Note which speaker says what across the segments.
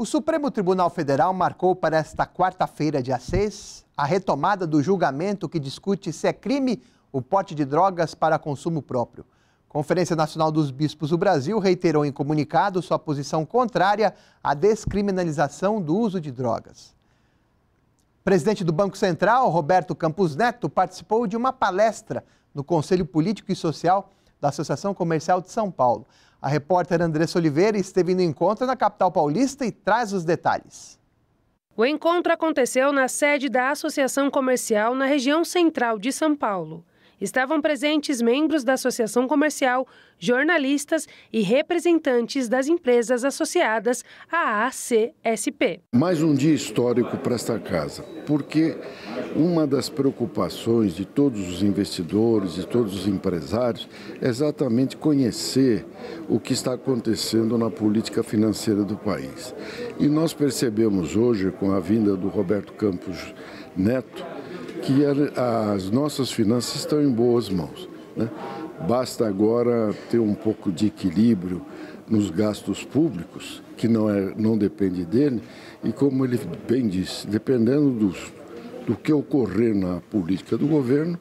Speaker 1: O Supremo Tribunal Federal marcou para esta quarta-feira, dia 6, a retomada do julgamento que discute se é crime o pote de drogas para consumo próprio. Conferência Nacional dos Bispos do Brasil reiterou em comunicado sua posição contrária à descriminalização do uso de drogas. Presidente do Banco Central, Roberto Campos Neto, participou de uma palestra no Conselho Político e Social da Associação Comercial de São Paulo. A repórter Andressa Oliveira esteve no encontro na capital paulista e traz os detalhes.
Speaker 2: O encontro aconteceu na sede da Associação Comercial na região central de São Paulo. Estavam presentes membros da Associação Comercial, jornalistas e representantes das empresas associadas à ACSP.
Speaker 3: Mais um dia histórico para esta casa, porque uma das preocupações de todos os investidores e todos os empresários é exatamente conhecer o que está acontecendo na política financeira do país. E nós percebemos hoje, com a vinda do Roberto Campos Neto, que as nossas finanças estão em boas mãos. Né? Basta agora ter um pouco de equilíbrio nos gastos públicos, que não, é, não depende dele, e como ele bem disse, dependendo dos, do que ocorrer na política do governo,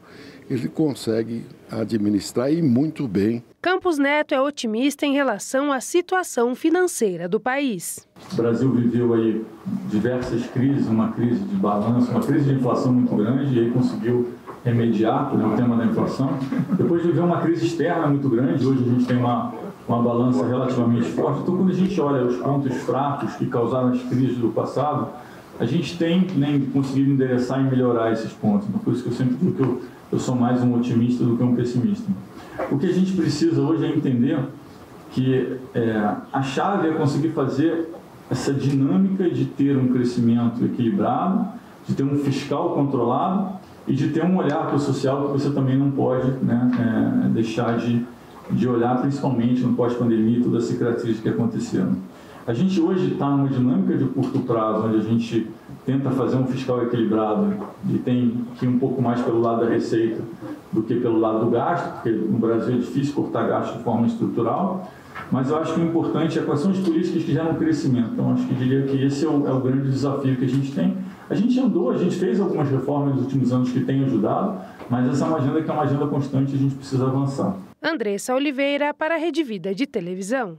Speaker 3: ele consegue administrar e muito bem.
Speaker 2: Campos Neto é otimista em relação à situação financeira do país.
Speaker 4: O Brasil viveu aí diversas crises, uma crise de balanço, uma crise de inflação muito grande e aí conseguiu remediar o tema da inflação. Depois de viver uma crise externa muito grande, hoje a gente tem uma, uma balança relativamente forte. Então, quando a gente olha os pontos fracos que causaram as crises do passado, a gente tem nem conseguido endereçar e melhorar esses pontos. Então, por isso que eu sempre digo que eu eu sou mais um otimista do que um pessimista. O que a gente precisa hoje é entender que é, a chave é conseguir fazer essa dinâmica de ter um crescimento equilibrado, de ter um fiscal controlado e de ter um olhar para o social que você também não pode né, é, deixar de, de olhar, principalmente no pós-pandemia, todas as cicatrizes que aconteceram. A gente hoje está numa dinâmica de curto prazo, onde a gente tenta fazer um fiscal equilibrado e tem que ir um pouco mais pelo lado da receita do que pelo lado do gasto, porque no Brasil é difícil cortar gasto de forma estrutural. Mas eu acho que o importante é quais são as políticas que geram crescimento. Então, acho que diria que esse é o, é o grande desafio que a gente tem. A gente andou, a gente fez algumas reformas nos últimos anos que têm ajudado, mas essa é uma agenda que é uma agenda constante e a gente precisa avançar.
Speaker 2: Andressa Oliveira para a Rede Vida de Televisão.